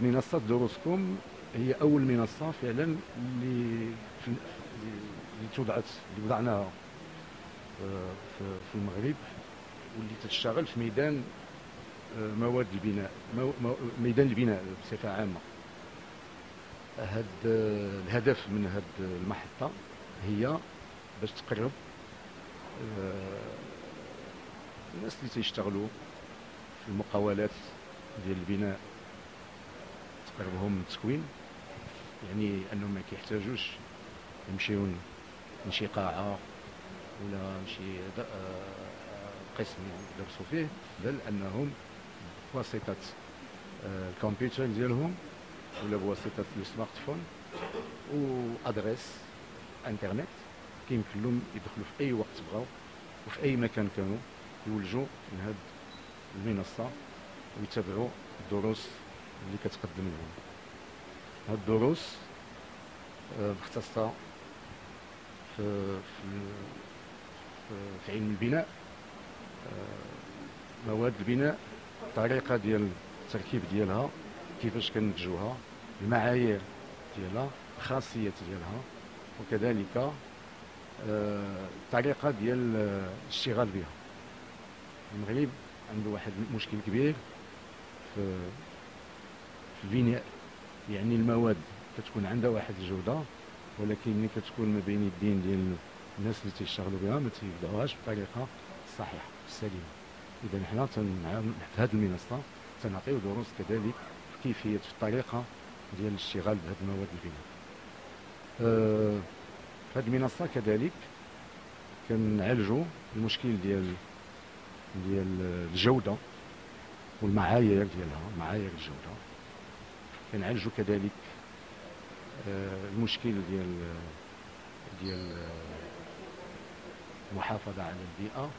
منصة دروسكم هي أول منصة فعلا اللي اللي توضعت اللي وضعناها آه، في المغرب واللي تشتغل في ميدان آه، مواد البناء ميدان البناء بصفة عامة. هاد الهدف من هاد المحطة هي باش تقرب آه، الناس اللي تيشتغلوا في المقاولات ديال البناء تقربهم من التكوين يعني أنهم ما كيحتاجوش يمشيو من شي قاعة ولا شي آه، قسم يدرسوا فيه بل أنهم بواسطة آه، الكمبيوتر ديالهم ولا بواسطة السمارت فون وادريس انترنت كيمكن لهم يدخلوا في أي وقت بغاو وفي أي مكان كانوا يولجوا من المنصة ويتابعوا الدروس اللي كتقدم لهم. هاد الدروس آه، مختصة في في علم البناء آه، مواد البناء الطريقة ديال التركيب ديالها كيفاش كننتجوها المعايير ديالها الخاصيات ديالها. وكذلك آه، الطريقة ديال آه، الاشتغال بها. المغرب عنده واحد المشكل كبير في في البناء. يعني المواد كتكون عندها واحد الجودة ولكن ملي كتكون ما بين الدين ديال الناس اللي تيشتغلوا بها ما تيبداوهاش بالطريقة الصحيحه السليمه إذا حنا في هذه المنصة تنعطيو دروس كذلك في كيفية في الطريقة ديال الاشتغال بهذه المواد البناء. آه، في هذه المنصة كذلك كنعالجوا المشكل ديال ديال الجودة والمعايير ديالها معايير الجودة. كنعالجوا كذلك آه، المشكل ديال ديال آه، المحافظه على البيئة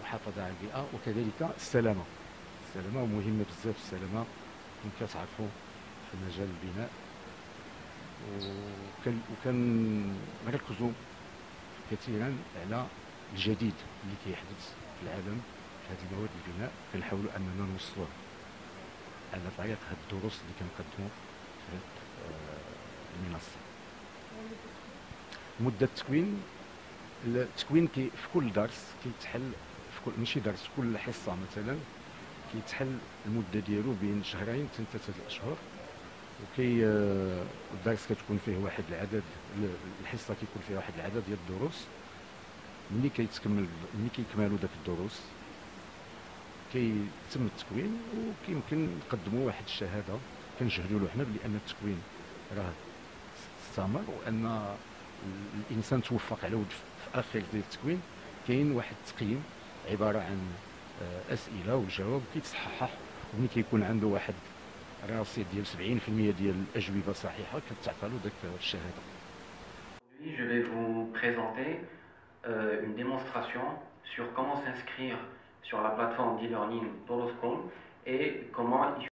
ومحافظه على البيئة وكذلك السلامة. السلامة مهمة بزاف السلامة كما كتعرفوا في مجال البناء. وكن وكنركزوا كثيرا على الجديد اللي كيحدث في العالم في هذه المواد البناء. كنحاولوا اننا نوصلوه على طريق هاد الدروس اللي كنقدموا في هاد آه، المنصة. مدة التكوين التكوين كي في كل درس كيتحل في كل ماشي درس كل حصة مثلا كيتحل المدة ديالو بين شهرين حتى ثلاثة اشهر وكي آه، الدرس كتكون فيه واحد العدد ال- الحصة كيكون فيها واحد العدد ديال الدروس. ملي كيتكمل ملي كيكملوا داك الدروس كيتم التكوين وكيمكن نقدموا واحد الشهادة. كنشهدوا له حنا بان التكوين راه استمر وأن الإنسان توفق على ود في آخر ديال التكوين. كاين واحد التقييم عبارة عن اسئله والجواب كيتصحح وملي كيكون عنده واحد رصيد ديال 70% ديال الاجوبه صحيحه كتعطى له داك الشهاده Aujourd'hui, je vais vous présenter euh, une démonstration sur comment s'inscrire sur la plateforme d'e-learning Doloscom et comment il